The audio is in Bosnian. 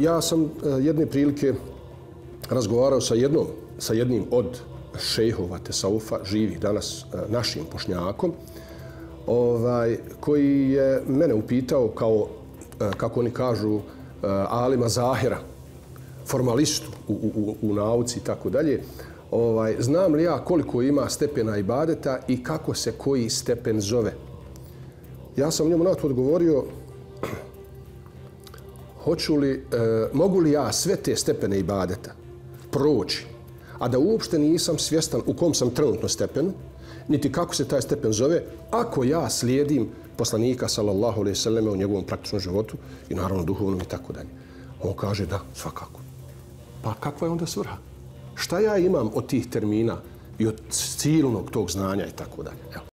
Ja sam e, jedne prilike razgovarao sa jednom, sa jednim od šejhova Tesaufa, živih danas e, našim pošnjakom, ovaj, koji je mene upitao kao, e, kako oni kažu, Alima Zahira, formalistu u, u, u nauci i tako dalje, ovaj, znam li ja koliko ima stepena ibadeta i kako se koji stepen zove. Ja sam njemu na to odgovorio, hoću li, e, mogu li ja sve te stepene ibadeta proći, a da uopšte nisam svjestan u kom sam trenutno stepenu, niti kako se taj stepen zove, ako ja slijedim poslanika sallallahu alejhi ve selleme u njegovom praktičnom životu i naravno duhovnom i tako dalje. On kaže da, svakako. Pa kakva je onda svrha? Šta ja imam od tih termina i od cijelnog tog znanja i tako dalje? Evo.